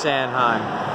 Sanheim.